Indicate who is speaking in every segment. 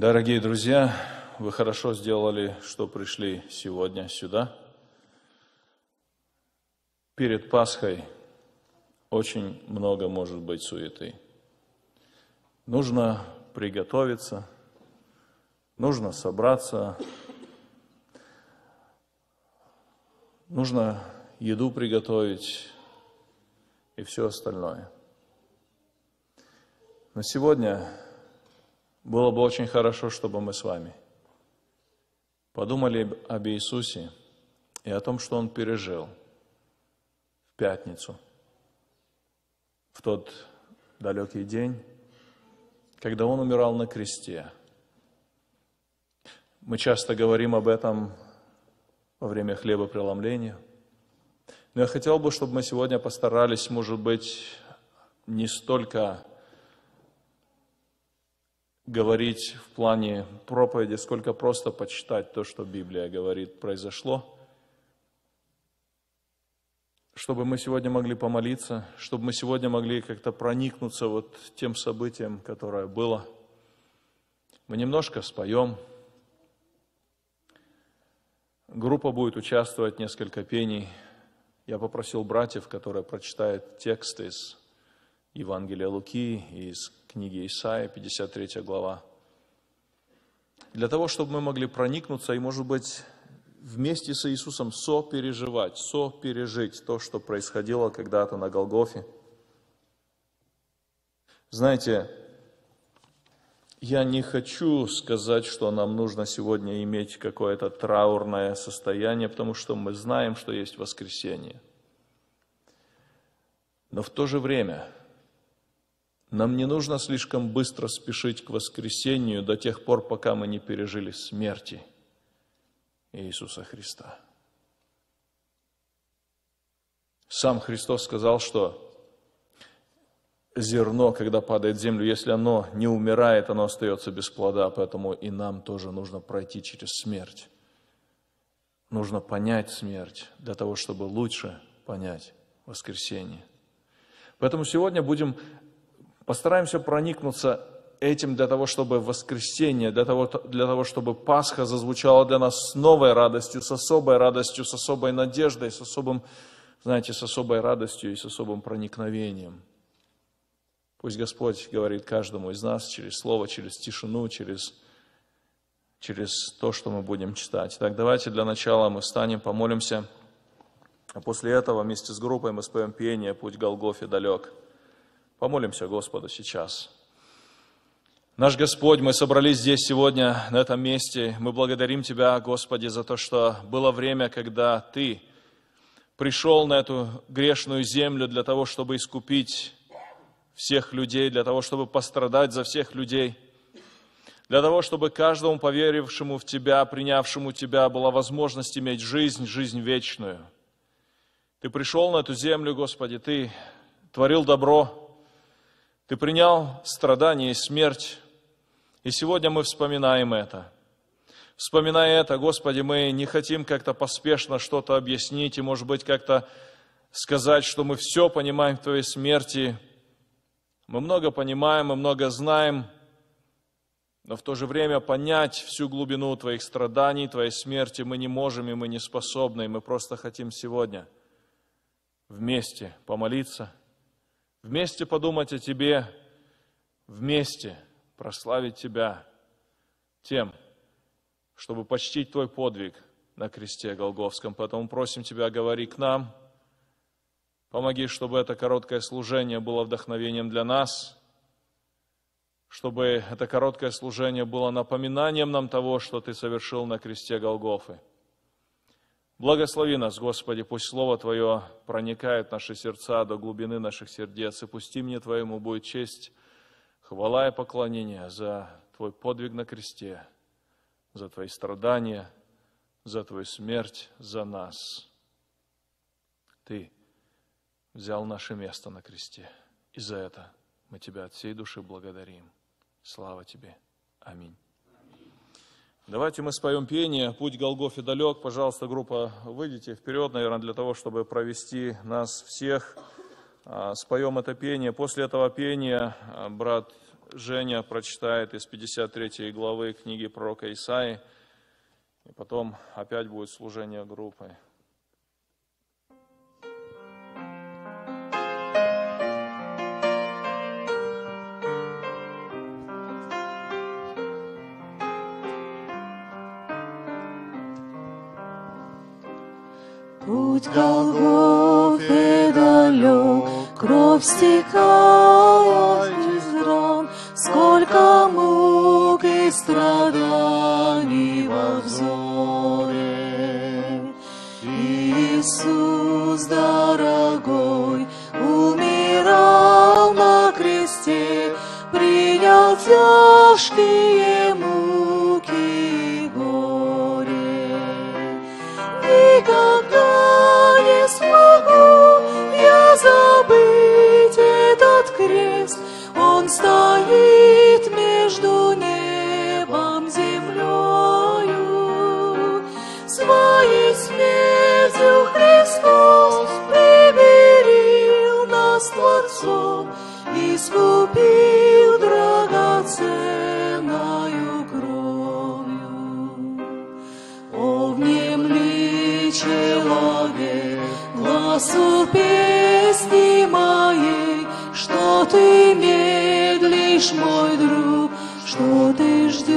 Speaker 1: Дорогие друзья, вы хорошо сделали, что пришли сегодня сюда. Перед Пасхой очень много может быть суеты. Нужно приготовиться, нужно собраться, нужно еду приготовить и все остальное. Но сегодня было бы очень хорошо, чтобы мы с вами подумали об Иисусе и о том, что Он пережил в пятницу, в тот далекий день, когда Он умирал на кресте. Мы часто говорим об этом во время хлебопреломления. Но я хотел бы, чтобы мы сегодня постарались, может быть, не столько говорить в плане проповеди, сколько просто почитать то, что Библия говорит, произошло. Чтобы мы сегодня могли помолиться, чтобы мы сегодня могли как-то проникнуться вот тем событием, которое было. Мы немножко споем. Группа будет участвовать, несколько пений. Я попросил братьев, которые прочитают текст из Евангелия Луки, из книги Исаия, 53 глава. Для того, чтобы мы могли проникнуться и, может быть, вместе с Иисусом сопереживать, сопережить то, что происходило когда-то на Голгофе. Знаете, я не хочу сказать, что нам нужно сегодня иметь какое-то траурное состояние, потому что мы знаем, что есть воскресенье. Но в то же время – нам не нужно слишком быстро спешить к воскресению до тех пор, пока мы не пережили смерти Иисуса Христа. Сам Христос сказал, что зерно, когда падает в землю, если оно не умирает, оно остается без плода, поэтому и нам тоже нужно пройти через смерть. Нужно понять смерть для того, чтобы лучше понять воскресение. Поэтому сегодня будем Постараемся проникнуться этим для того, чтобы воскресенье, для того, для того, чтобы Пасха зазвучала для нас с новой радостью, с особой радостью, с особой надеждой, с особым, знаете, с особой радостью и с особым проникновением. Пусть Господь говорит каждому из нас через слово, через тишину, через, через то, что мы будем читать. Так, давайте для начала мы встанем, помолимся, а после этого вместе с группой мы споем пение «Путь Голгофе далек». Помолимся Господу сейчас. Наш Господь, мы собрались здесь сегодня, на этом месте. Мы благодарим Тебя, Господи, за то, что было время, когда Ты пришел на эту грешную землю для того, чтобы искупить всех людей, для того, чтобы пострадать за всех людей, для того, чтобы каждому поверившему в Тебя, принявшему Тебя, была возможность иметь жизнь, жизнь вечную. Ты пришел на эту землю, Господи, Ты творил добро, ты принял страдания и смерть, и сегодня мы вспоминаем это. Вспоминая это, Господи, мы не хотим как-то поспешно что-то объяснить и, может быть, как-то сказать, что мы все понимаем в Твоей смерти. Мы много понимаем, мы много знаем, но в то же время понять всю глубину Твоих страданий, Твоей смерти мы не можем и мы не способны, и мы просто хотим сегодня вместе помолиться – вместе подумать о Тебе, вместе прославить Тебя тем, чтобы почтить Твой подвиг на кресте Голговском. Поэтому просим Тебя, говори к нам, помоги, чтобы это короткое служение было вдохновением для нас, чтобы это короткое служение было напоминанием нам того, что Ты совершил на кресте Голгофы – Благослови нас, Господи, пусть Слово Твое проникает в наши сердца до глубины наших сердец, и пусти мне Твоему будет честь, хвала и поклонение за Твой подвиг на кресте, за Твои страдания, за Твою смерть, за нас. Ты взял наше место на кресте, и за это мы Тебя от всей души благодарим. Слава Тебе. Аминь. Давайте мы споем пение «Путь Голгофе далек». Пожалуйста, группа, выйдите вперед, наверное, для того, чтобы провести нас всех. А, споем это пение. После этого пения а, брат Женя прочитает из 53 главы книги пророка Исаи, и потом опять будет служение группой.
Speaker 2: Путь Голгофы далек, кровь стекает из ран, Сколько мук и страданий во взоре. Иисус дорогой умирал на кресте, Принял тяжкие глазу песни моей, что ты медлишь, мой друг, что ты ждешь,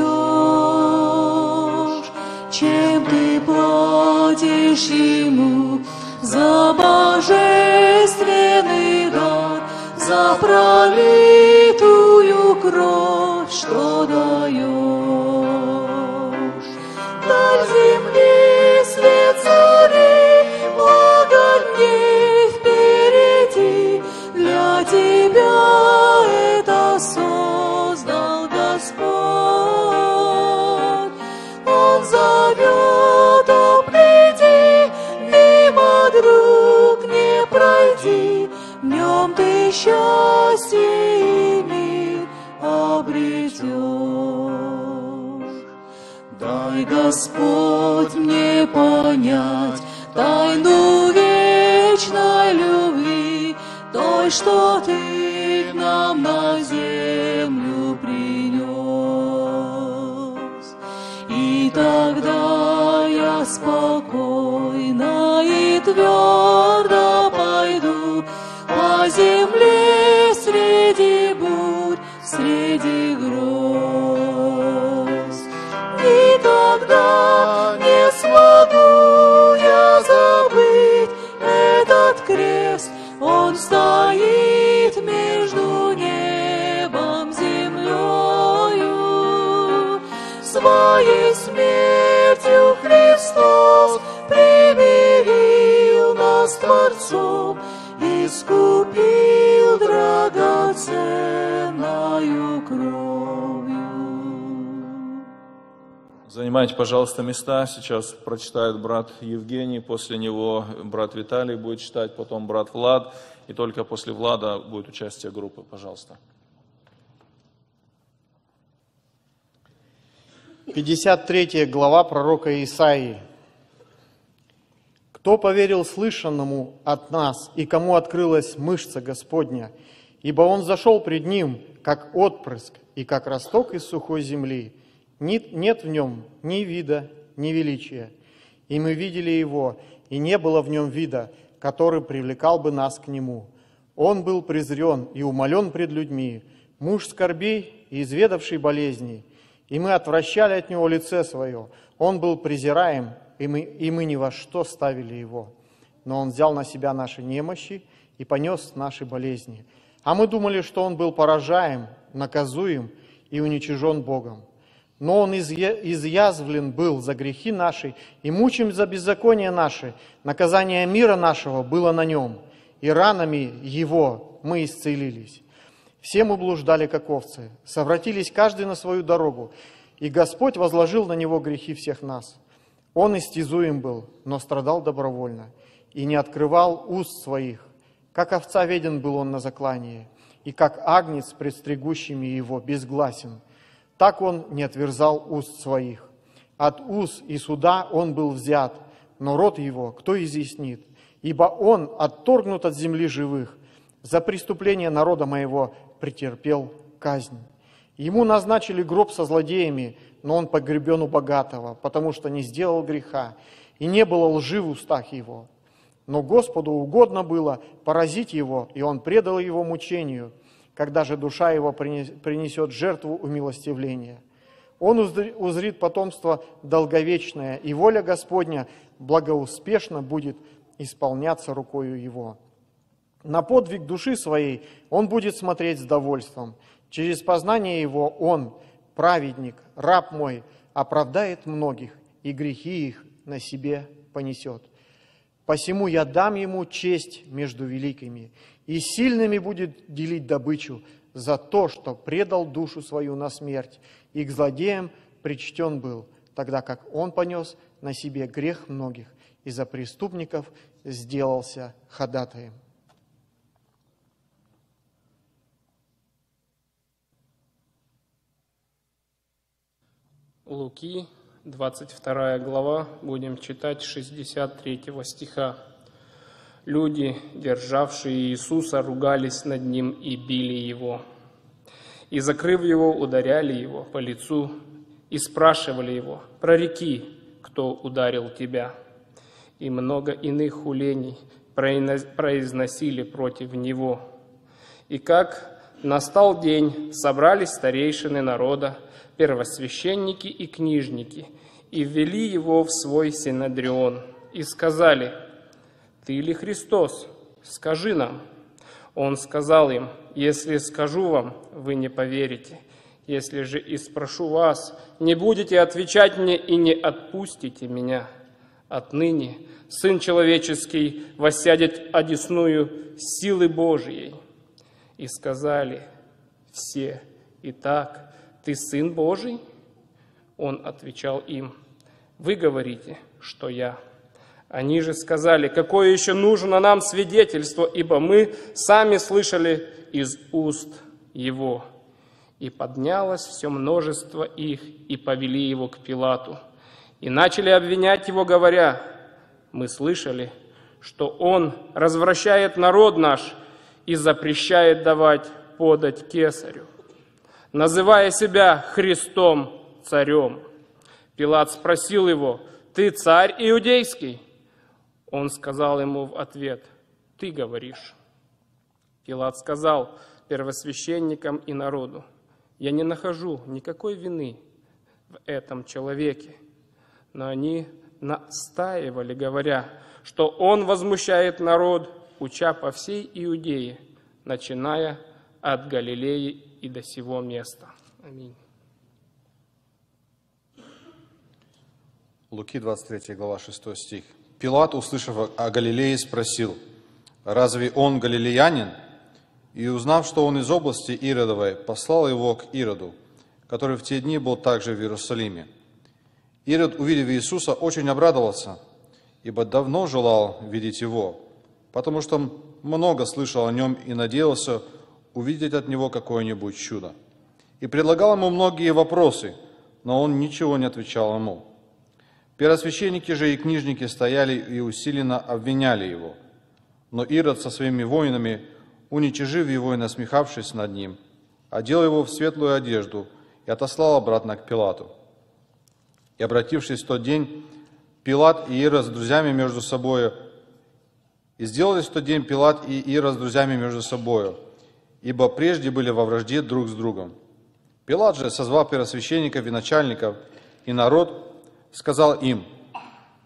Speaker 2: чем ты платишь ему за божественный дар, за пролитую кровь, Господь, мне понять тайну вечной любви, той, что Ты к нам на землю принес. И тогда я спокойно и твердо смертью Христос примирил нас Творцом, искупил драгоценною кровью.
Speaker 1: Занимайте, пожалуйста, места. Сейчас прочитает брат Евгений, после него брат Виталий будет читать, потом брат Влад, и только после Влада будет участие группы. Пожалуйста.
Speaker 3: 53 глава пророка Исаии. Кто поверил слышанному от нас, и кому открылась мышца Господня? Ибо он зашел пред ним, как отпрыск, и как росток из сухой земли. Нет, нет в нем ни вида, ни величия. И мы видели его, и не было в нем вида, который привлекал бы нас к нему. Он был презрен и умолен пред людьми, муж скорбей и изведавший болезней, и мы отвращали от него лице свое. Он был презираем, и мы, и мы ни во что ставили его. Но он взял на себя наши немощи и понес наши болезни. А мы думали, что он был поражаем, наказуем и уничижен Богом. Но он изъя- изъязвлен был за грехи наши и мучим за беззаконие наши. Наказание мира нашего было на нем, и ранами его мы исцелились. Все мы блуждали, как овцы, совратились каждый на свою дорогу, и Господь возложил на него грехи всех нас. Он истязуем был, но страдал добровольно, и не открывал уст своих. Как овца веден был он на заклании, и как агнец пред стригущими его безгласен. Так он не отверзал уст своих. От уст и суда он был взят, но род его кто изъяснит? Ибо он отторгнут от земли живых. За преступление народа моего претерпел казнь. Ему назначили гроб со злодеями, но он погребен у богатого, потому что не сделал греха, и не было лжи в устах его. Но Господу угодно было поразить его, и он предал его мучению, когда же душа его принесет жертву умилостивления. Он узрит потомство долговечное, и воля Господня благоуспешно будет исполняться рукою его. На подвиг души своей он будет смотреть с довольством. Через познание его он, праведник, раб мой, оправдает многих, и грехи их на себе понесет. Посему я дам ему честь между великими, и сильными будет делить добычу за то, что предал душу свою на смерть, и к злодеям причтен был, тогда как он понес на себе грех многих, и за преступников сделался ходатаем.
Speaker 4: Луки, 22 глава, будем читать 63 стиха. Люди, державшие Иисуса, ругались над Ним и били Его. И, закрыв Его, ударяли Его по лицу и спрашивали Его, «Прореки, кто ударил Тебя?» И много иных хулений произносили против Него. И как настал день, собрались старейшины народа, первосвященники и книжники, и ввели Его в свой синодрион, и сказали – ты ли Христос? Скажи нам. Он сказал им, если скажу вам, вы не поверите. Если же и спрошу вас, не будете отвечать мне и не отпустите меня. Отныне Сын Человеческий воссядет одесную силы Божией. И сказали все, «Итак, ты Сын Божий?» Он отвечал им, «Вы говорите, что я». Они же сказали, какое еще нужно нам свидетельство, ибо мы сами слышали из уст его. И поднялось все множество их, и повели его к Пилату. И начали обвинять его, говоря, мы слышали, что он развращает народ наш и запрещает давать подать кесарю, называя себя Христом царем. Пилат спросил его, ты царь иудейский? Он сказал ему в ответ, «Ты говоришь». Пилат сказал первосвященникам и народу, «Я не нахожу никакой вины в этом человеке». Но они настаивали, говоря, что он возмущает народ, уча по всей Иудее, начиная от Галилеи и до сего места. Аминь.
Speaker 5: Луки 23 глава 6 стих. Пилат, услышав о Галилее, спросил, «Разве он галилеянин?» И узнав, что он из области Иродовой, послал его к Ироду, который в те дни был также в Иерусалиме. Ирод, увидев Иисуса, очень обрадовался, ибо давно желал видеть его, потому что много слышал о нем и надеялся увидеть от него какое-нибудь чудо. И предлагал ему многие вопросы, но он ничего не отвечал ему. Первосвященники же и книжники стояли и усиленно обвиняли его. Но Ирод со своими воинами, уничижив его и насмехавшись над ним, одел его в светлую одежду и отослал обратно к Пилату. И обратившись в тот день, Пилат и Ира с друзьями между собою, и сделались в тот день Пилат и Ира с друзьями между собою, ибо прежде были во вражде друг с другом. Пилат же, созвал первосвященников и начальников, и народ, сказал им,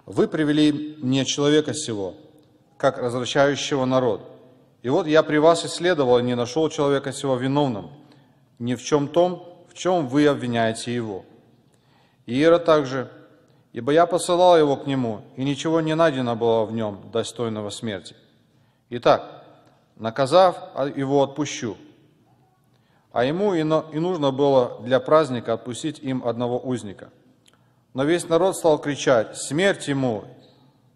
Speaker 5: «Вы привели мне человека сего, как развращающего народ. И вот я при вас исследовал и не нашел человека сего виновным, ни в чем том, в чем вы обвиняете его. И Ира также, ибо я посылал его к нему, и ничего не найдено было в нем достойного смерти. Итак, наказав, его отпущу. А ему и нужно было для праздника отпустить им одного узника. Но весь народ стал кричать, смерть ему,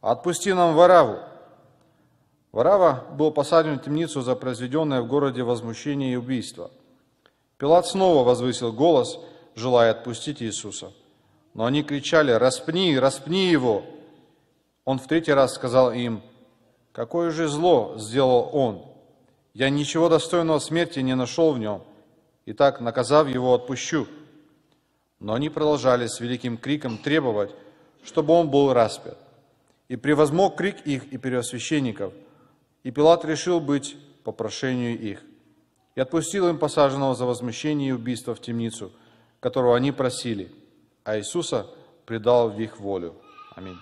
Speaker 5: отпусти нам Вараву. Варава был посажен в темницу за произведенное в городе возмущение и убийство. Пилат снова возвысил голос, желая отпустить Иисуса. Но они кричали, распни, распни его. Он в третий раз сказал им, какое же зло сделал он. Я ничего достойного смерти не нашел в нем,
Speaker 2: и так, наказав его, отпущу. Но они продолжали с великим криком требовать, чтобы он был распят. И превозмог крик их и первосвященников, и Пилат решил быть по прошению их. И отпустил им посаженного за возмущение и убийство в темницу, которого они просили, а Иисуса предал в их волю. Аминь.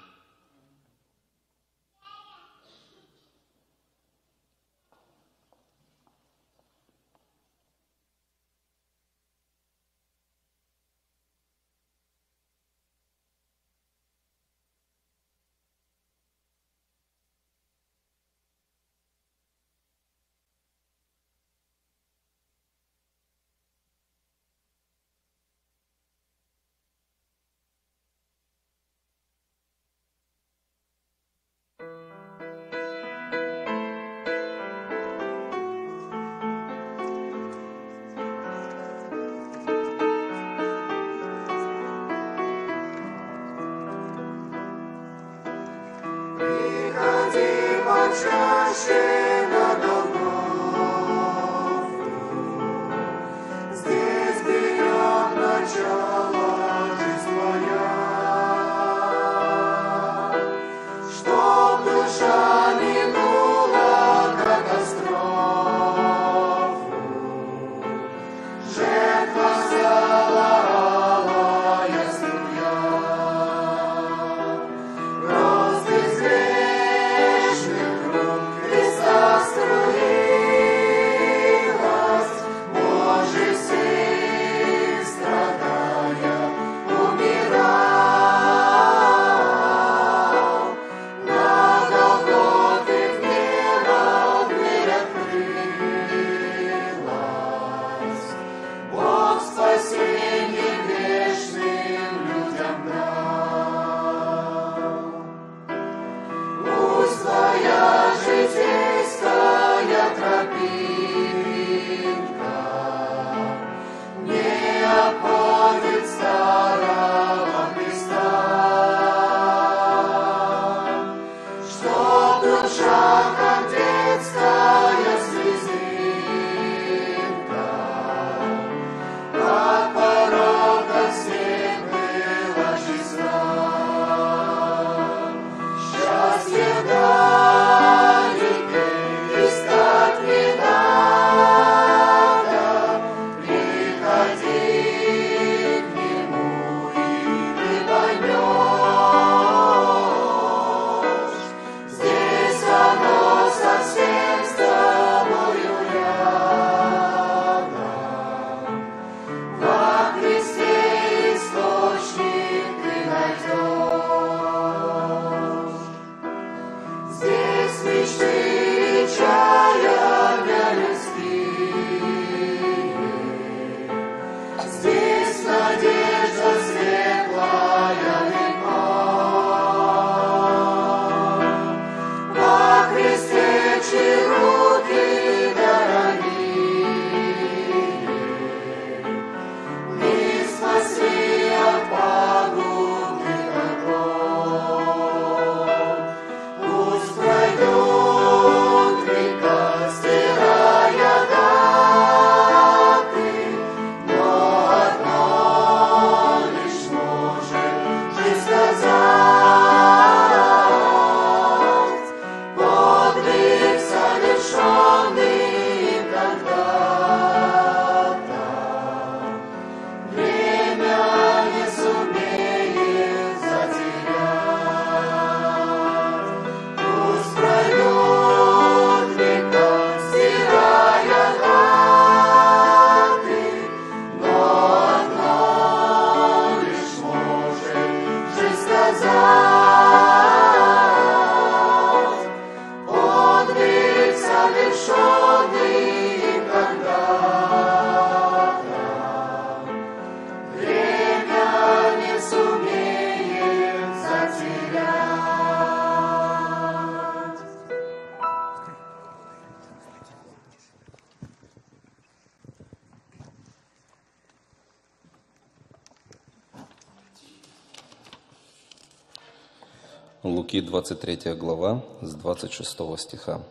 Speaker 6: 23 глава, с 26 стиха.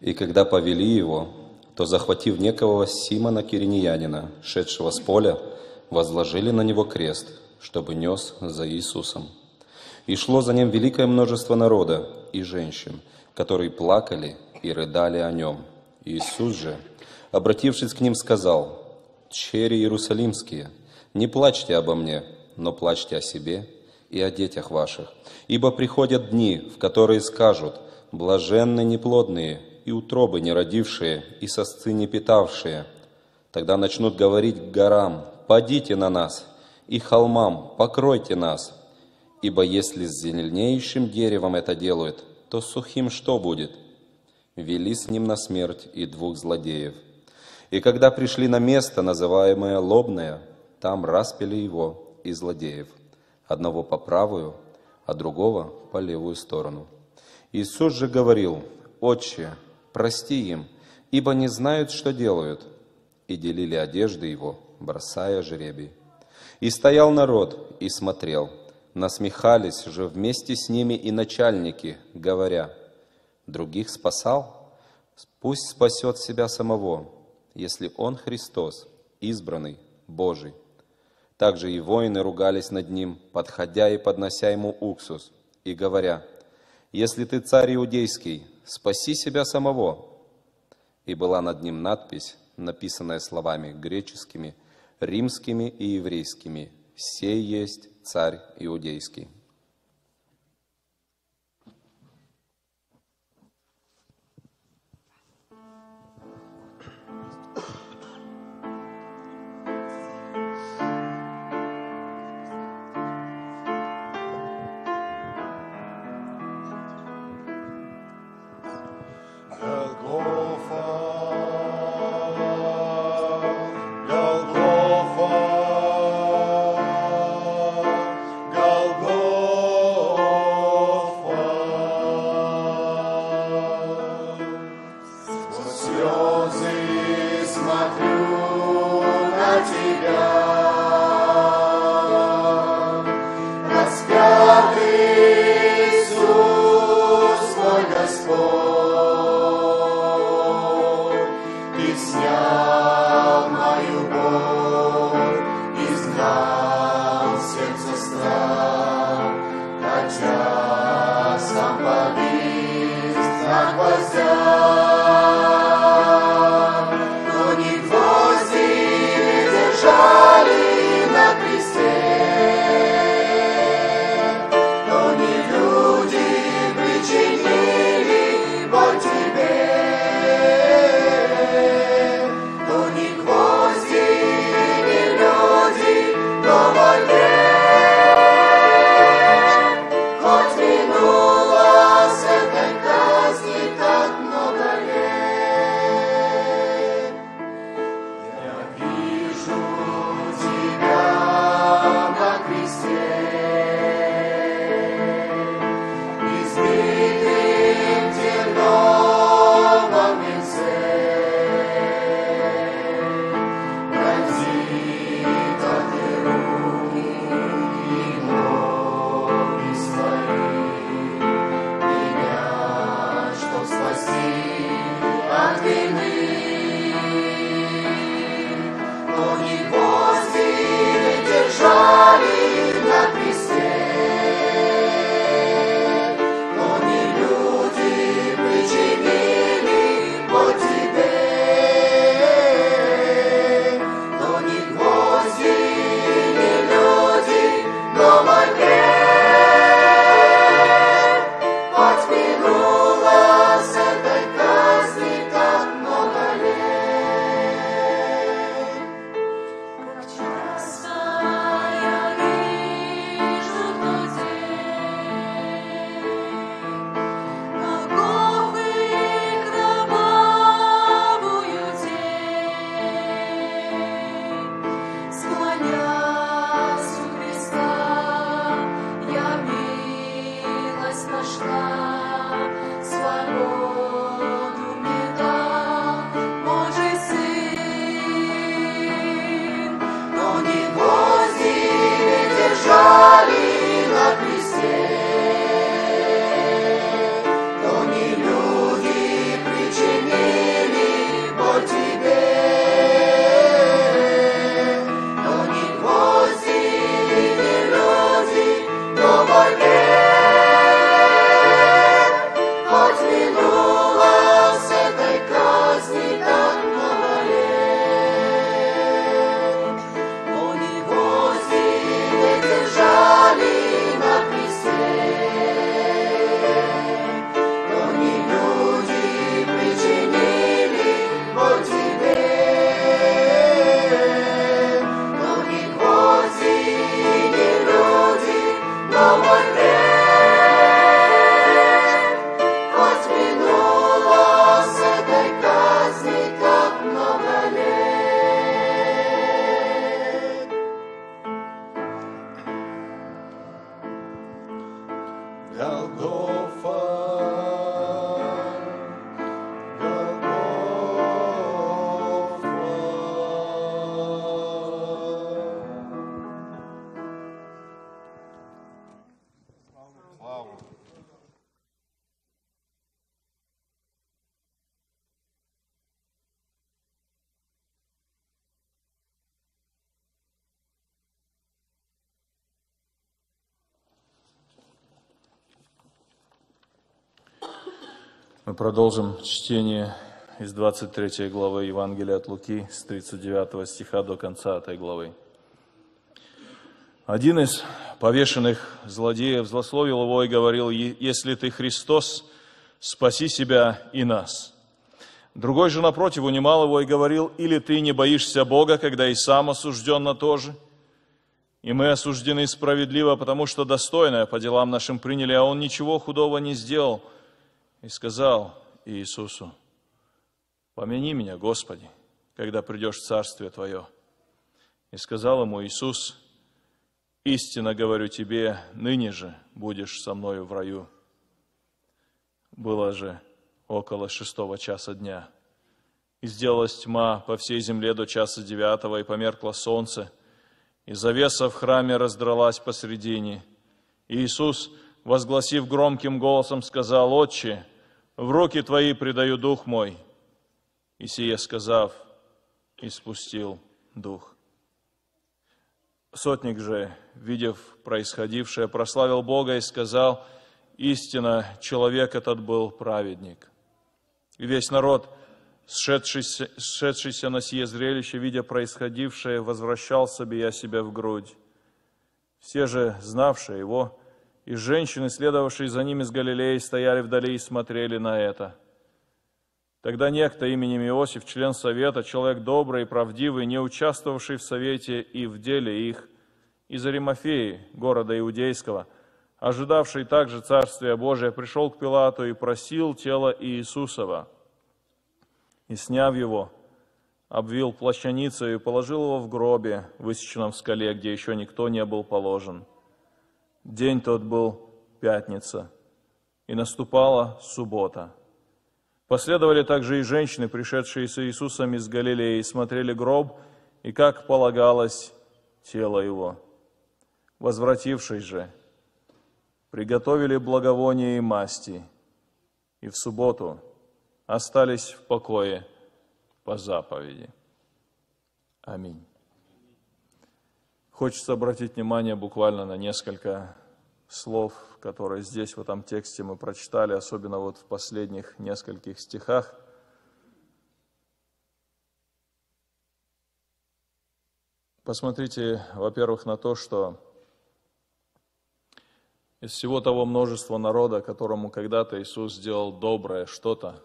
Speaker 6: «И когда повели его, то, захватив некого Симона Кириньянина, шедшего с поля, возложили на него крест, чтобы нес за Иисусом. И шло за ним великое множество народа и женщин, которые плакали и рыдали о нем. Иисус же, обратившись к ним, сказал, «Чери Иерусалимские, не плачьте обо мне, но плачьте о себе и о детях ваших, ибо приходят дни, в которые скажут, блаженны неплодные и утробы не родившие, и сосцы не питавшие. Тогда начнут говорить горам, «Падите на нас!» и холмам, «Покройте нас!» Ибо если с зеленеющим деревом это делают, то сухим что будет? Вели с ним на смерть и двух злодеев. И когда пришли на место, называемое Лобное, там распили его и злодеев, одного по правую, а другого по левую сторону. Иисус же говорил, «Отче, прости им, ибо не знают, что делают». И делили одежды его, бросая жребий. И стоял народ и смотрел. Насмехались же вместе с ними и начальники, говоря, «Других спасал? Пусть спасет себя самого, если он Христос, избранный, Божий». Также и воины ругались над ним, подходя и поднося ему уксус, и говоря, «Если ты царь иудейский, спаси себя самого». И была над ним надпись, написанная словами греческими, римскими и еврейскими, «Сей есть царь иудейский».
Speaker 1: Oh. Продолжим чтение из 23 главы Евангелия от Луки с 39 стиха до конца этой главы. Один из повешенных злодеев злословил его и говорил, «Если ты Христос, спаси себя и нас». Другой же напротив унимал его и говорил, «Или ты не боишься Бога, когда и сам осужден на то же?» И мы осуждены справедливо, потому что достойное по делам нашим приняли, а он ничего худого не сделал – и сказал Иисусу, «Помяни меня, Господи, когда придешь в Царствие Твое». И сказал ему Иисус, «Истинно говорю тебе, ныне же будешь со мною в раю». Было же около шестого часа дня. И сделалась тьма по всей земле до часа девятого, и померкло солнце, и завеса в храме раздралась посредине. И Иисус, возгласив громким голосом, сказал, «Отче, в руки Твои предаю дух мой». И сие сказав, испустил дух. Сотник же, видев происходившее, прославил Бога и сказал, истинно, человек этот был праведник. И весь народ, сшедшийся, сшедшийся на сие зрелище, видя происходившее, возвращался, бия себя в грудь. Все же, знавшие его, и женщины, следовавшие за ними с Галилеи, стояли вдали и смотрели на это. Тогда некто именем Иосиф, член совета, человек добрый и правдивый, не участвовавший в совете и в деле их, из Аримафеи, города Иудейского, ожидавший также Царствия Божия, пришел к Пилату и просил тело Иисусова. И, сняв его, обвил плащаницей и положил его в гробе, высеченном в скале, где еще никто не был положен – День тот был пятница, и наступала суббота. Последовали также и женщины, пришедшие с Иисусом из Галилеи, и смотрели гроб, и, как полагалось, тело его. Возвратившись же, приготовили благовоние и масти, и в субботу остались в покое по заповеди. Аминь. Хочется обратить внимание буквально на несколько слов, которые здесь, в этом тексте мы прочитали, особенно вот в последних нескольких стихах. Посмотрите, во-первых, на то, что из всего того множества народа, которому когда-то Иисус сделал доброе что-то,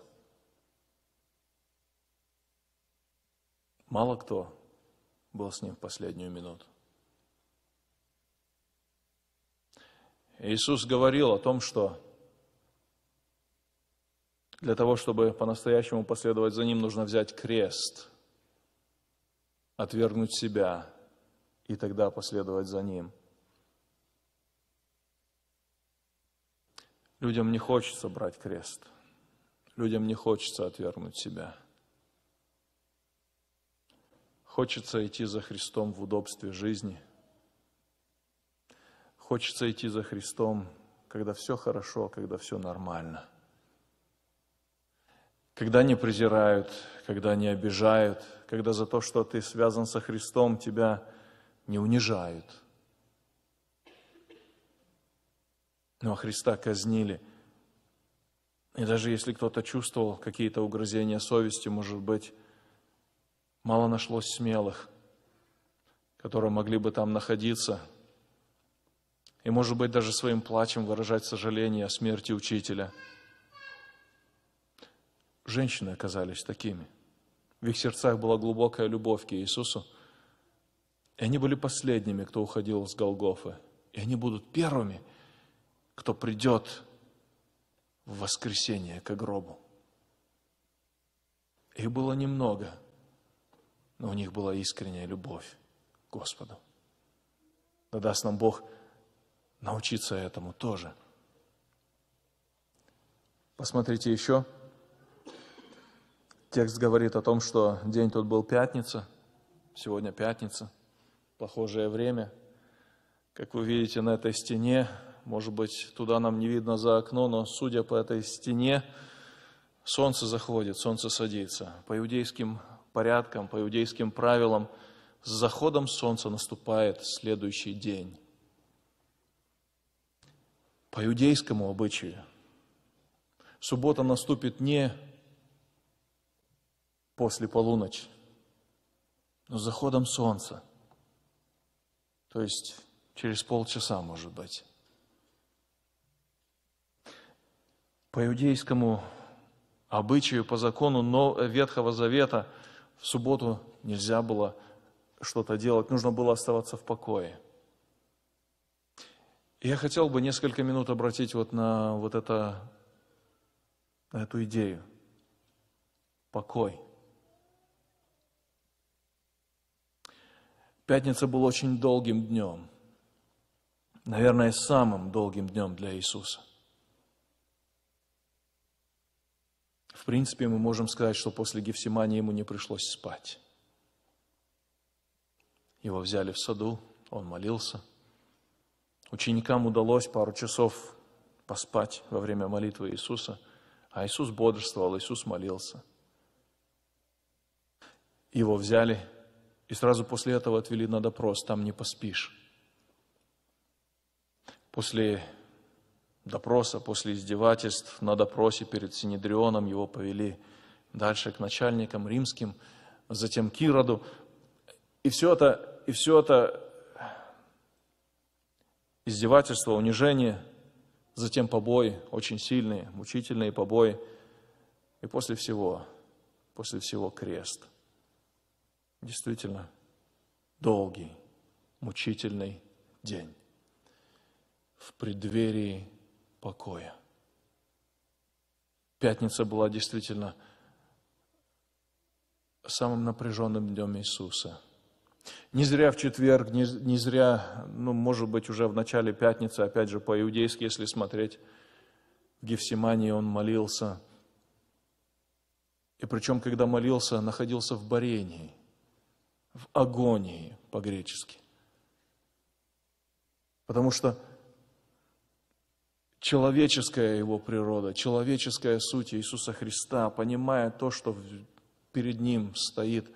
Speaker 1: мало кто был с ним в последнюю минуту. Иисус говорил о том, что для того, чтобы по-настоящему последовать за Ним, нужно взять крест, отвергнуть себя и тогда последовать за Ним. Людям не хочется брать крест. Людям не хочется отвергнуть себя. Хочется идти за Христом в удобстве жизни – Хочется идти за Христом, когда все хорошо, когда все нормально. Когда не презирают, когда не обижают, когда за то, что ты связан со Христом, тебя не унижают. Ну а Христа казнили. И даже если кто-то чувствовал какие-то угрызения совести, может быть, мало нашлось смелых, которые могли бы там находиться – и, может быть, даже своим плачем выражать сожаление о смерти учителя. Женщины оказались такими. В их сердцах была глубокая любовь к Иисусу. И они были последними, кто уходил с Голгофы. И они будут первыми, кто придет в воскресенье к гробу. Их было немного, но у них была искренняя любовь к Господу. Да даст нам Бог научиться этому тоже. Посмотрите еще. Текст говорит о том, что день тут был пятница, сегодня пятница, похожее время. Как вы видите на этой стене, может быть, туда нам не видно за окно, но судя по этой стене, солнце заходит, солнце садится. По иудейским порядкам, по иудейским правилам, с заходом солнца наступает следующий день. По иудейскому обычаю суббота наступит не после полуночи, но с заходом солнца. То есть через полчаса, может быть. По иудейскому обычаю, по закону Ветхого Завета в субботу нельзя было что-то делать, нужно было оставаться в покое. Я хотел бы несколько минут обратить вот на вот это, на эту идею. Покой. Пятница был очень долгим днем. Наверное, самым долгим днем для Иисуса. В принципе, мы можем сказать, что после Гефсимании ему не пришлось спать. Его взяли в саду, он молился. Ученикам удалось пару часов поспать во время молитвы Иисуса, а Иисус бодрствовал, Иисус молился. Его взяли и сразу после этого отвели на допрос, там не поспишь. После допроса, после издевательств на допросе перед Синедрионом его повели дальше к начальникам римским, затем к Ироду. И все это, и все это издевательство, унижение, затем побои, очень сильные, мучительные побои. И после всего, после всего крест. Действительно, долгий, мучительный день в преддверии покоя. Пятница была действительно самым напряженным днем Иисуса. Не зря в четверг, не, не зря, ну, может быть, уже в начале пятницы, опять же, по-иудейски, если смотреть, в Гефсимании он молился. И причем, когда молился, находился в борении, в агонии по-гречески. Потому что человеческая его природа, человеческая суть Иисуса Христа, понимая то, что перед ним стоит,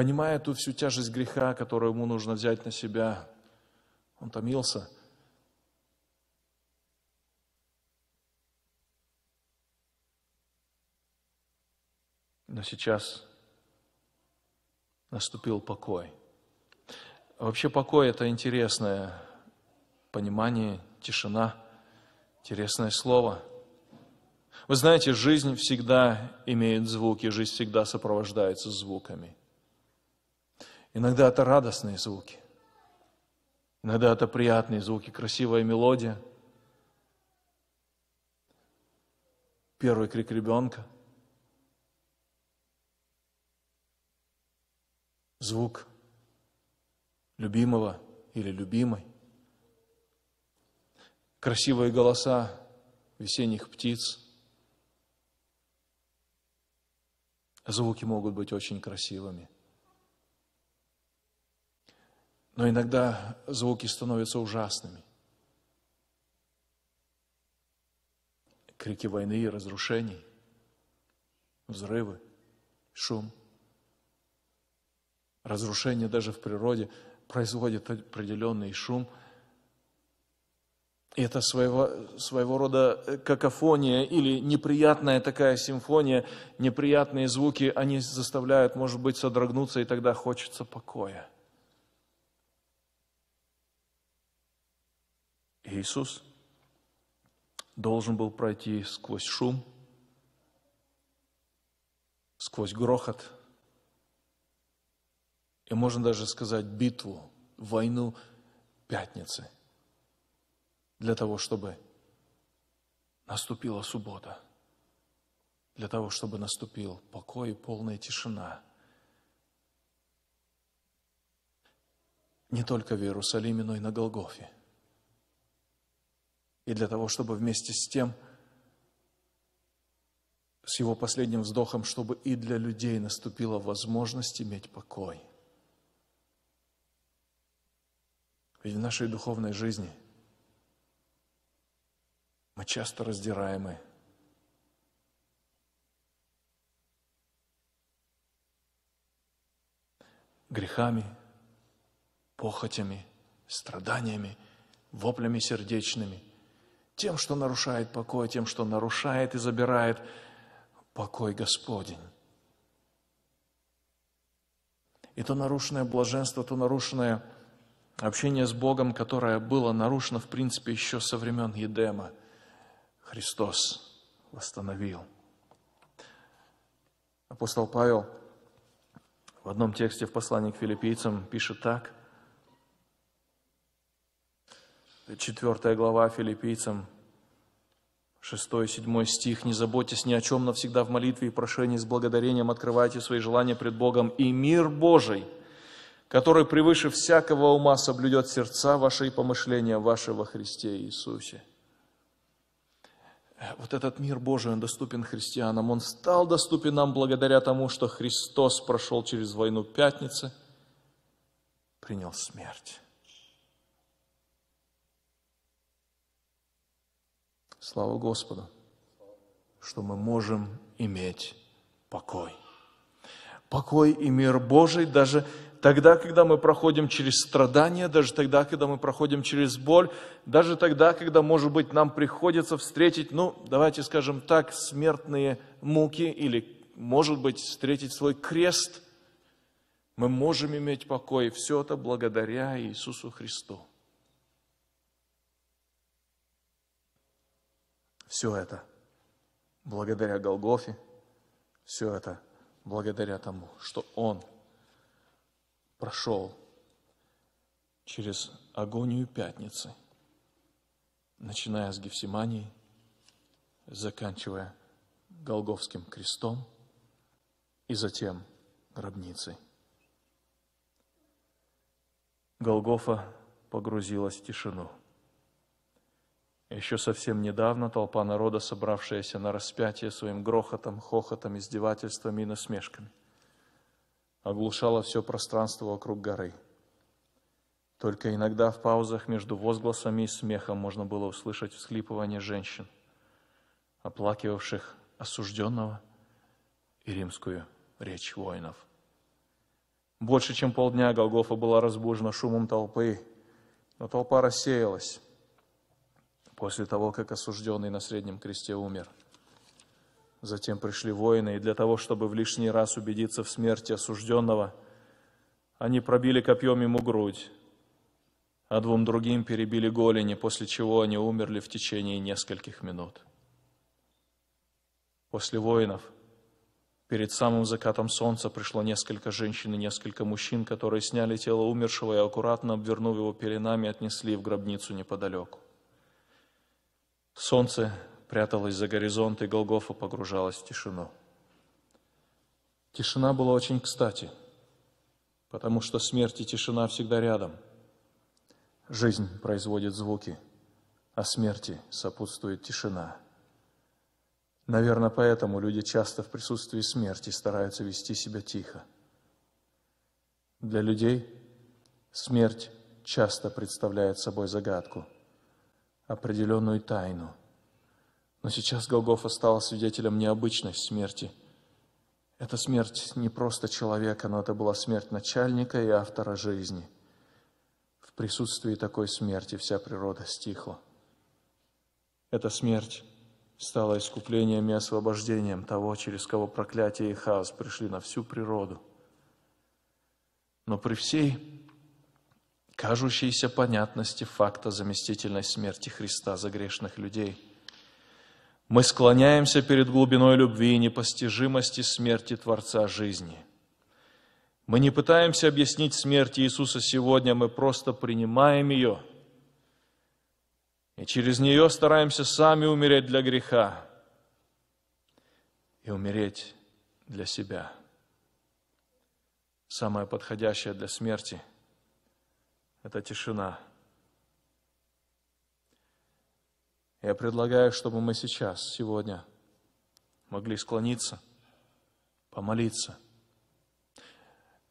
Speaker 1: понимая ту всю тяжесть греха, которую ему нужно взять на себя, он томился. Но сейчас наступил покой. Вообще покой – это интересное понимание, тишина – Интересное слово. Вы знаете, жизнь всегда имеет звуки, жизнь всегда сопровождается звуками. Иногда это радостные звуки, иногда это приятные звуки, красивая мелодия. Первый крик ребенка. Звук любимого или любимой красивые голоса весенних птиц. Звуки могут быть очень красивыми. Но иногда звуки становятся ужасными. Крики войны и разрушений, взрывы, шум. Разрушение даже в природе производит определенный шум – это своего, своего рода какофония или неприятная такая симфония, неприятные звуки, они заставляют, может быть, содрогнуться, и тогда хочется покоя. Иисус должен был пройти сквозь шум, сквозь грохот, и можно даже сказать битву, войну пятницы – для того, чтобы наступила суббота, для того, чтобы наступил покой и полная тишина. Не только в Иерусалиме, но и на Голгофе. И для того, чтобы вместе с тем с его последним вздохом, чтобы и для людей наступила возможность иметь покой. Ведь в нашей духовной жизни мы часто раздираемы грехами, похотями, страданиями, воплями сердечными, тем, что нарушает покой, тем, что нарушает и забирает покой Господень. И то нарушенное блаженство, то нарушенное общение с Богом, которое было нарушено, в принципе, еще со времен Едема, Христос восстановил. Апостол Павел в одном тексте в послании к филиппийцам пишет так. Четвертая глава филиппийцам, 6-7 стих. «Не заботьтесь ни о чем, но всегда в молитве и прошении с благодарением открывайте свои желания пред Богом, и мир Божий, который превыше всякого ума соблюдет сердца ваши и помышления ваши во Христе Иисусе». Вот этот мир Божий, он доступен христианам. Он стал доступен нам благодаря тому, что Христос прошел через войну Пятницы, принял смерть. Слава Господу, что мы можем иметь покой. Покой и мир Божий даже тогда, когда мы проходим через страдания, даже тогда, когда мы проходим через боль, даже тогда, когда, может быть, нам приходится встретить, ну, давайте скажем так, смертные муки или, может быть, встретить свой крест, мы можем иметь покой. Все это благодаря Иисусу Христу. Все это благодаря Голгофе, все это благодаря тому, что Он прошел через агонию пятницы, начиная с Гефсимании, заканчивая Голговским крестом и затем гробницей. Голгофа погрузилась в тишину – еще совсем недавно толпа народа, собравшаяся на распятие своим грохотом, хохотом, издевательствами и насмешками, оглушала все пространство вокруг горы. Только иногда в паузах между возгласами и смехом можно было услышать всхлипывание женщин, оплакивавших осужденного и римскую речь воинов. Больше чем полдня Голгофа была разбужена шумом толпы, но толпа рассеялась после того, как осужденный на среднем кресте умер. Затем пришли воины, и для того, чтобы в лишний раз убедиться в смерти осужденного, они пробили копьем ему грудь, а двум другим перебили голени, после чего они умерли в течение нескольких минут. После воинов перед самым закатом солнца пришло несколько женщин и несколько мужчин, которые сняли тело умершего и аккуратно обвернув его пеленами, отнесли в гробницу неподалеку. Солнце пряталось за горизонт, и Голгофа погружалась в тишину. Тишина была очень кстати, потому что смерть и тишина всегда рядом. Жизнь производит звуки, а смерти сопутствует тишина. Наверное, поэтому люди часто в присутствии смерти стараются вести себя тихо. Для людей смерть часто представляет собой загадку – определенную тайну. Но сейчас Голгофа стала свидетелем необычной смерти. Эта смерть не просто человека, но это была смерть начальника и автора жизни. В присутствии такой смерти вся природа стихла. Эта смерть стала искуплением и освобождением того, через кого проклятие и хаос пришли на всю природу. Но при всей кажущейся понятности факта заместительной смерти Христа за грешных людей. Мы склоняемся перед глубиной любви и непостижимости смерти Творца жизни. Мы не пытаемся объяснить смерть Иисуса сегодня, мы просто принимаем ее. И через нее стараемся сами умереть для греха и умереть для себя. Самое подходящее для смерти – это тишина. Я предлагаю, чтобы мы сейчас, сегодня, могли склониться, помолиться.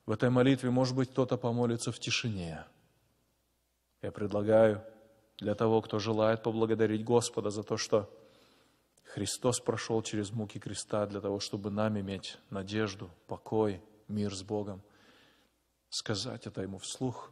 Speaker 1: В этой молитве, может быть, кто-то помолится в тишине. Я предлагаю для того, кто желает поблагодарить Господа за то, что Христос прошел через муки креста для того, чтобы нам иметь надежду, покой, мир с Богом, сказать это Ему вслух.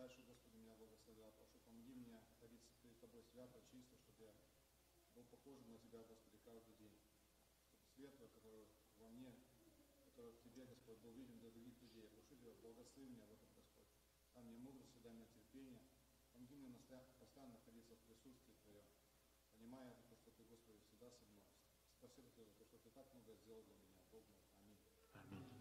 Speaker 7: Дальше, Господи, меня благословлял. Прошу, помоги мне ходить перед Тобой свято, чисто, чтобы я был похожим на Тебя, Господи, каждый день. Чтобы светло, которое во мне, которое в Тебе, Господь, был виден для других людей. Прошу Тебя, благослови меня в этом, Господь. Дай мне мудрости, дай мне терпение. Помоги мне постоянно находиться в присутствии Понимая, то, что Ты, Господи, всегда со мной. Спасибо Тебе за то, что Ты так много сделал для меня. Бог мой. Аминь.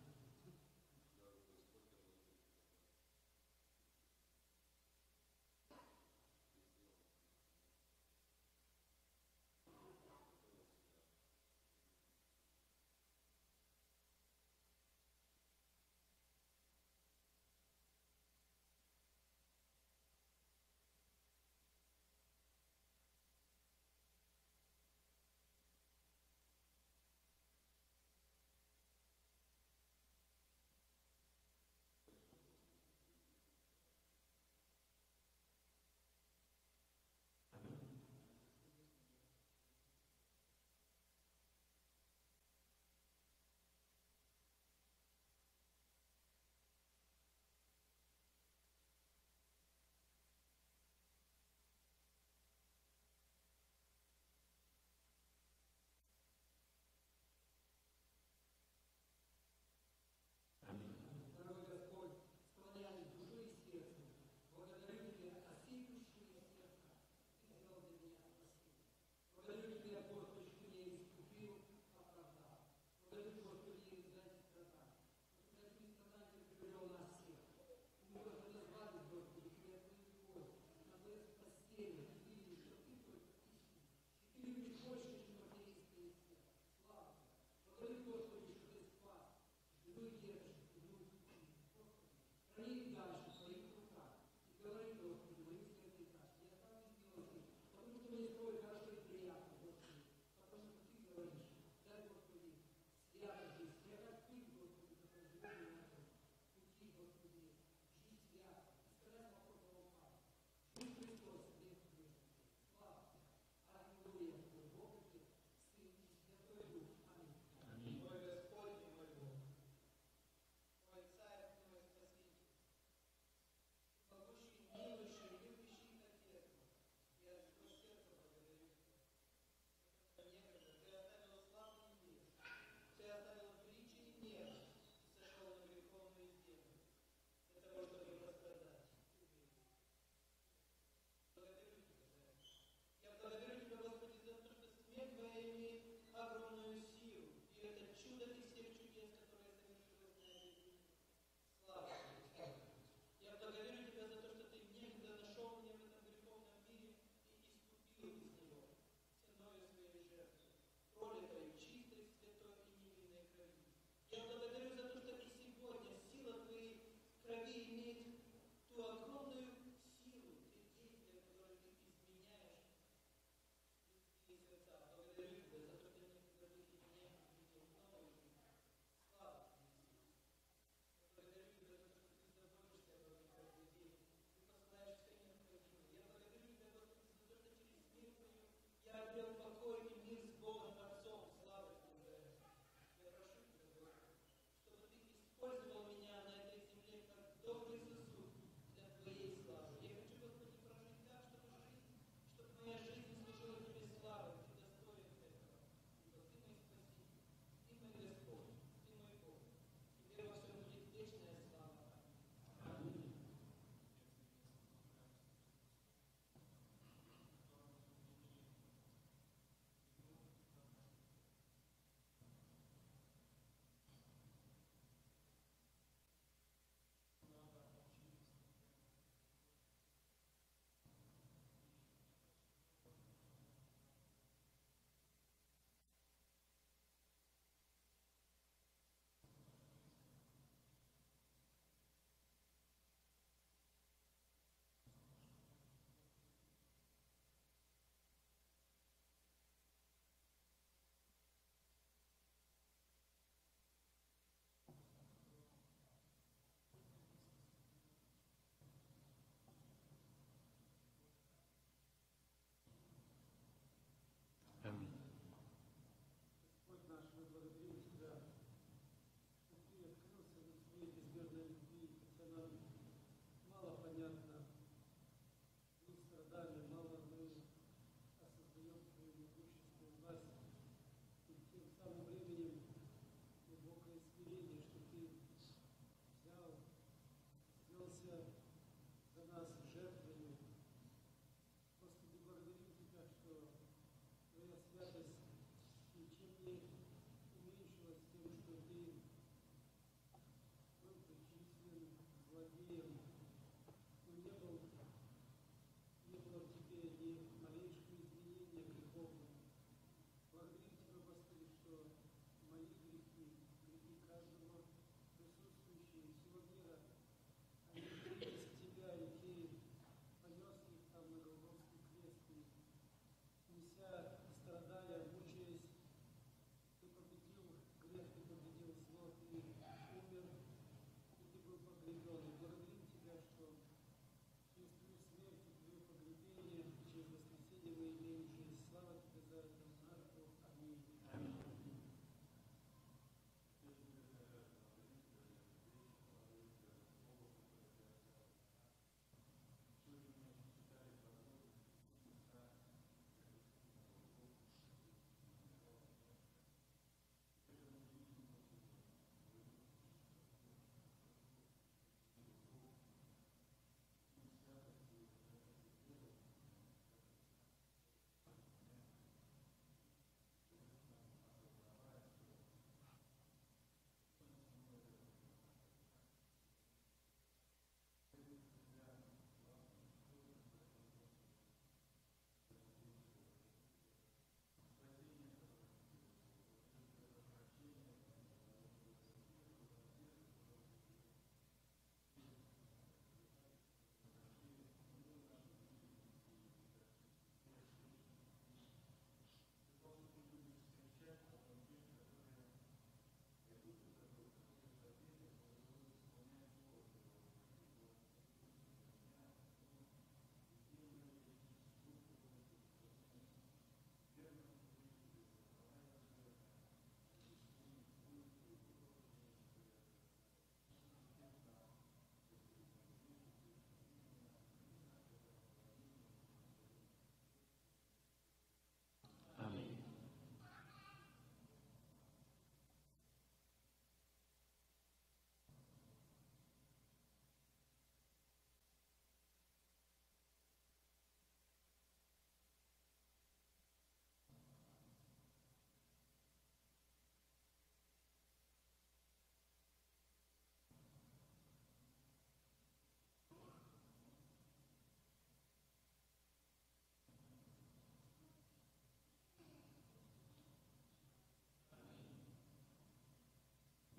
Speaker 1: Аминь.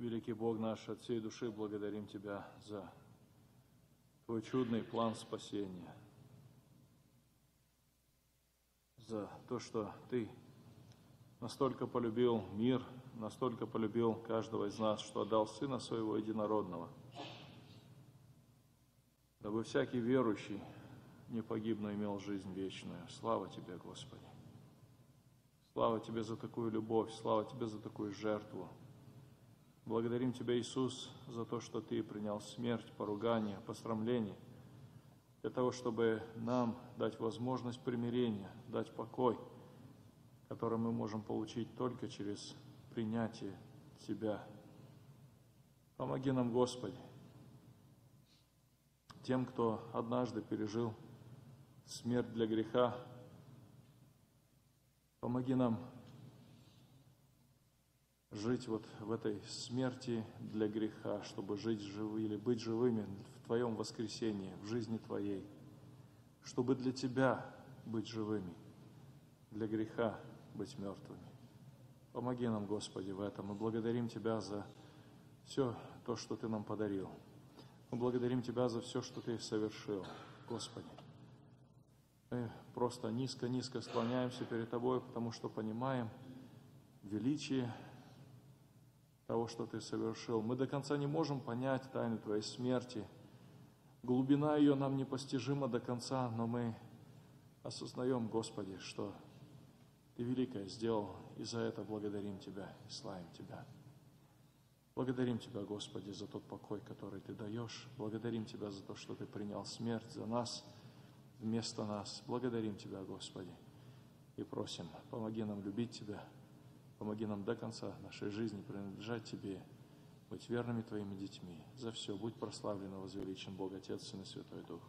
Speaker 1: Великий Бог наш, от всей души благодарим Тебя за Твой чудный план спасения, за то, что Ты настолько полюбил мир, настолько полюбил каждого из нас, что отдал Сына Своего Единородного, дабы всякий верующий не погиб, но имел жизнь вечную. Слава Тебе, Господи! Слава Тебе за такую любовь, слава Тебе за такую жертву. Благодарим Тебя, Иисус, за то, что Ты принял смерть, поругание, посрамление, для того, чтобы нам дать возможность примирения, дать покой, который мы можем получить только через принятие Тебя. Помоги нам, Господи, тем, кто однажды пережил смерть для греха, помоги нам жить вот в этой смерти для греха, чтобы жить живы или быть живыми в Твоем воскресении, в жизни Твоей, чтобы для Тебя быть живыми, для греха быть мертвыми. Помоги нам, Господи, в этом. Мы благодарим Тебя за все то, что Ты нам подарил. Мы благодарим Тебя за все, что Ты совершил, Господи. Мы просто низко-низко склоняемся перед Тобой, потому что понимаем величие того, что Ты совершил. Мы до конца не можем понять тайну Твоей смерти. Глубина ее нам непостижима до конца, но мы осознаем, Господи, что Ты великое сделал, и за это благодарим Тебя и славим Тебя. Благодарим Тебя, Господи, за тот покой, который Ты даешь. Благодарим Тебя за то, что Ты принял смерть за нас, вместо нас. Благодарим Тебя, Господи, и просим, помоги нам любить Тебя, Помоги нам до конца нашей жизни принадлежать Тебе, быть верными Твоими детьми. За все будь прославлен и возвеличен Бог, Отец, Сын и Святой Дух.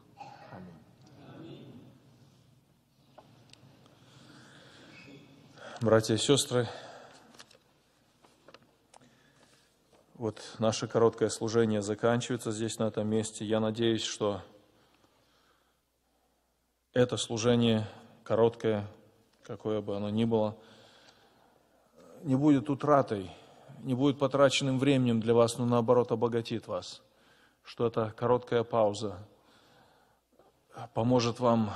Speaker 1: Аминь. Братья и сестры, Вот наше короткое служение заканчивается здесь, на этом месте. Я надеюсь, что это служение короткое, какое бы оно ни было, не будет утратой, не будет потраченным временем для вас, но наоборот обогатит вас. Что эта короткая пауза поможет вам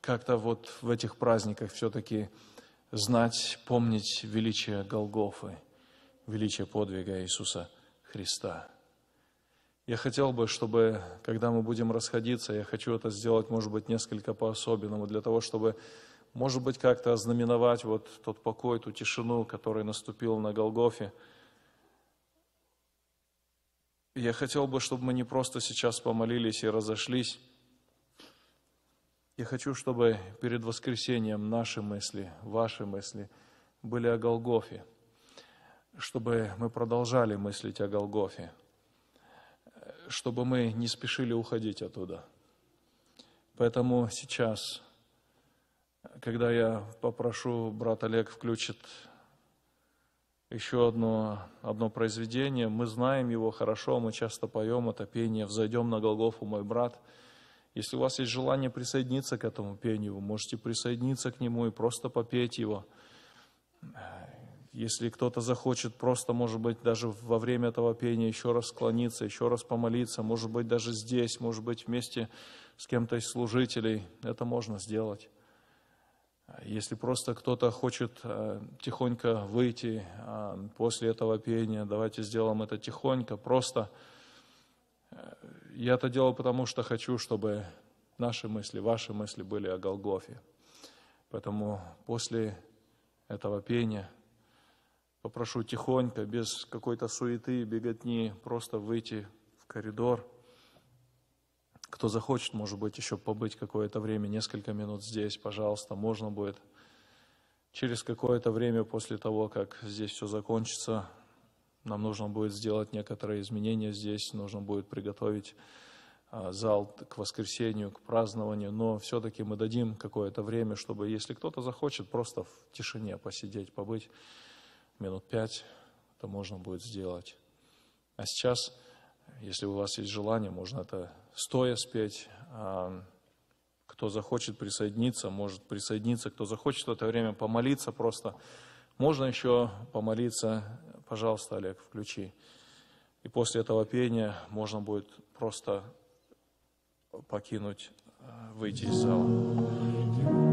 Speaker 1: как-то вот в этих праздниках все-таки знать, помнить величие Голгофы, величие подвига Иисуса Христа. Я хотел бы, чтобы, когда мы будем расходиться, я хочу это сделать, может быть, несколько по-особенному, для того, чтобы, может быть, как-то ознаменовать вот тот покой, ту тишину, который наступил на Голгофе. Я хотел бы, чтобы мы не просто сейчас помолились и разошлись, я хочу, чтобы перед воскресением наши мысли, ваши мысли были о Голгофе, чтобы мы продолжали мыслить о Голгофе, чтобы мы не спешили уходить оттуда. Поэтому сейчас, когда я попрошу, брат Олег включит еще одно, одно произведение, мы знаем его хорошо, мы часто поем это пение «Взойдем на Голгофу, мой брат», если у вас есть желание присоединиться к этому пению, вы можете присоединиться к нему и просто попеть его. Если кто-то захочет просто, может быть, даже во время этого пения еще раз склониться, еще раз помолиться, может быть, даже здесь, может быть, вместе с кем-то из служителей, это можно сделать. Если просто кто-то хочет э, тихонько выйти э, после этого пения, давайте сделаем это тихонько, просто я это делал потому, что хочу, чтобы наши мысли, ваши мысли были о Голгофе. Поэтому после этого пения попрошу тихонько, без какой-то суеты, беготни, просто выйти в коридор. Кто захочет, может быть, еще побыть какое-то время, несколько минут здесь, пожалуйста, можно будет. Через какое-то время после того, как здесь все закончится, нам нужно будет сделать некоторые изменения здесь, нужно будет приготовить а, зал к воскресению, к празднованию, но все-таки мы дадим какое-то время, чтобы, если кто-то захочет просто в тишине посидеть, побыть минут пять, то можно будет сделать. А сейчас, если у вас есть желание, можно это стоя спеть. А, кто захочет присоединиться, может присоединиться. Кто захочет в это время помолиться просто, можно еще помолиться Пожалуйста, Олег, включи. И после этого пения можно будет просто покинуть, э, выйти из зала.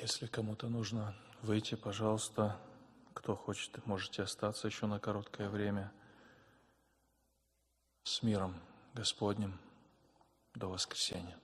Speaker 1: Если кому-то нужно выйти, пожалуйста, кто хочет, можете остаться еще на короткое время. С миром Господним до воскресенья.